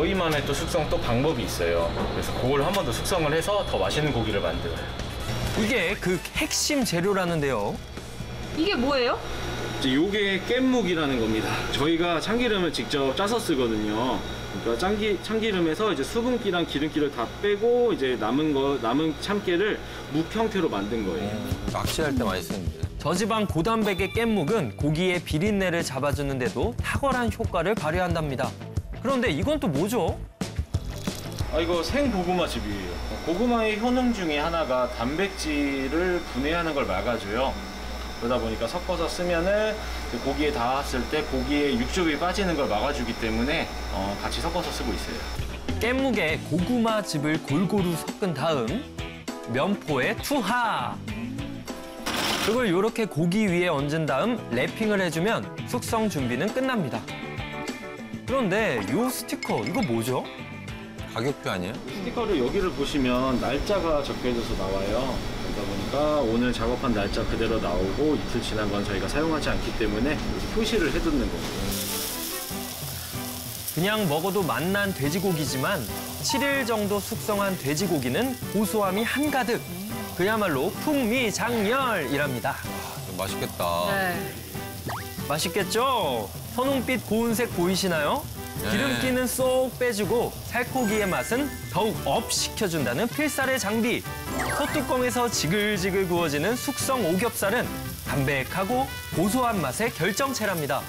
저희만의 또 숙성 또 방법이 있어요. 그래서 그걸 한 번 더 숙성을 해서 더 맛있는 고기를 만들어요. 이게 그 핵심 재료라는데요. 이게 뭐예요? 이제 요게 깻묵이라는 겁니다. 저희가 참기름을 직접 짜서 쓰거든요. 그러니까 참기, 참기름에서 이제 수분기랑 기름기를 다 빼고 이제 남은 거 남은 참깨를 묵 형태로 만든 거예요. 낚시할 때 많이 쓰는데. 저지방 고단백의 깻묵은 고기의 비린내를 잡아주는데도 탁월한 효과를 발휘한답니다. 그런데 이건 또 뭐죠? 아 이거 생고구마 즙이에요. 고구마의 효능 중에 하나가 단백질을 분해하는 걸 막아줘요. 그러다 보니까 섞어서 쓰면은 그 고기에 닿았을 때 고기에 육즙이 빠지는 걸 막아주기 때문에 어, 같이 섞어서 쓰고 있어요. 깻묵에 고구마 즙을 골고루 섞은 다음 면포에 투하. 그걸 이렇게 고기 위에 얹은 다음 랩핑을 해주면 숙성 준비는 끝납니다. 그런데 이 스티커 이거 뭐죠? 가격표 아니에요? 스티커를 여기를 보시면 날짜가 적혀져서 나와요. 그러다 보니까 오늘 작업한 날짜 그대로 나오고 이틀 지난 건 저희가 사용하지 않기 때문에 표시를 해두는 거고요. 그냥 먹어도 맛난 돼지고기지만 7일 정도 숙성한 돼지고기는 고소함이 한가득. 그야말로 풍미장렬이랍니다. 맛있겠다. 네. 맛있겠죠? 선홍빛 고운색 보이시나요? 네. 기름기는 쏙 빼주고 살코기의 맛은 더욱 up 시켜준다는 필살의 장비. 소뚜껑에서 지글지글 구워지는 숙성 오겹살은 담백하고 고소한 맛의 결정체랍니다.